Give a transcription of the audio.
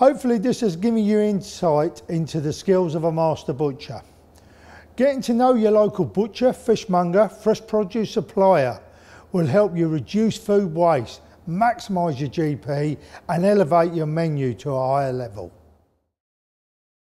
Hopefully this has given you insight into the skills of a master butcher. Getting to know your local butcher, fishmonger, fresh produce supplier will help you reduce food waste, maximise your GP and elevate your menu to a higher level.